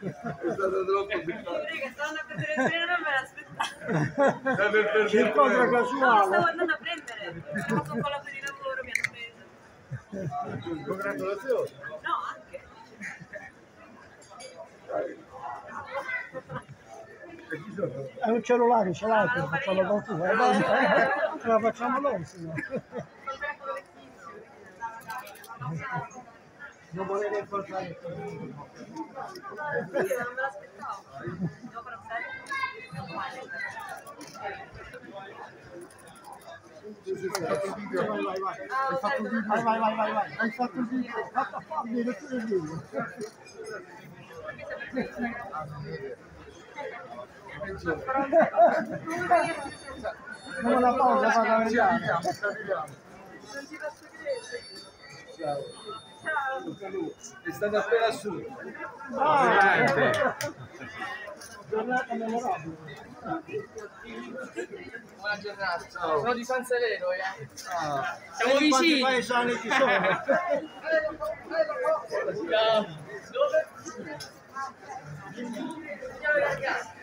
È stato troppo simpatico. Che stavano a prendere il treno non me l'aspettavo. Per perdere tempo. No, casuale. stavo andando a prendere. Sono con colato di lavoro, mi hanno preso. Congratulazioni. No, anche. È un cellulare, ce l'hai per farlo con tu. eh, la facciamo noi, signore. Non volevo incontrare il Io non me l'aspettavo. Devo video? Vai, vai, vai. Vai, vai. Hai fatto il video. Fatta fa bene, tu il video. Non la pausa per la arriviamo. Non ci posso credere. Ciao. Ciao. È stato appena assunto. Ah, giornata memorabile. Buona giornata. Ciao. Sono di San Severo, eh. Ah, Siamo Quanti vicini. paesani ci sono? Ciao. Dove? Ciao ragazzi.